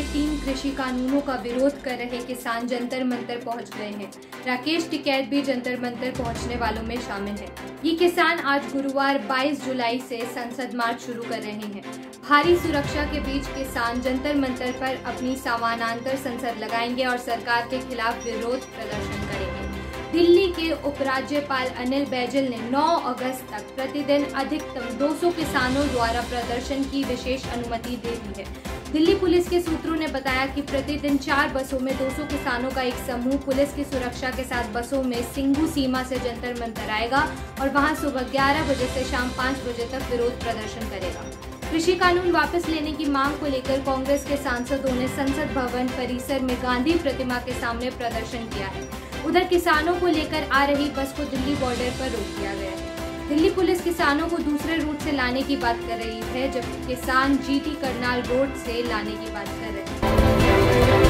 के तीन कृषि कानूनों का विरोध कर रहे किसान जंतर मंतर पहुँच गए हैं। राकेश टिकैत भी जंतर मंतर पहुँचने वालों में शामिल है। ये किसान आज गुरुवार 22 जुलाई से संसद मार्च शुरू कर रहे हैं। भारी सुरक्षा के बीच किसान जंतर मंतर पर अपनी समानांतर संसद लगाएँगे और सरकार के खिलाफ विरोध प्रदर्शन दिल्ली के उपराज्यपाल अनिल बैजल ने 9 अगस्त तक प्रतिदिन अधिकतम 200 किसानों द्वारा प्रदर्शन की विशेष अनुमति दे दी है। दिल्ली पुलिस के सूत्रों ने बताया कि प्रतिदिन चार बसों में 200 किसानों का एक समूह पुलिस की सुरक्षा के साथ बसों में सिंगू सीमा से जंतर मंतर आएगा और वहाँ सुबह 11 बजे से शाम 5 बजे तक विरोध प्रदर्शन करेगा। कृषि कानून वापस लेने की मांग को लेकर कांग्रेस के सांसदों ने संसद भवन परिसर में गांधी प्रतिमा के सामने प्रदर्शन किया है। उधर किसानों को लेकर आ रही बस को दिल्ली बॉर्डर पर रोक दिया गया है। दिल्ली पुलिस किसानों को दूसरे रूट से लाने की बात कर रही है, जबकि किसान जीटी करनाल रोड से लाने की बात कर रहे हैं।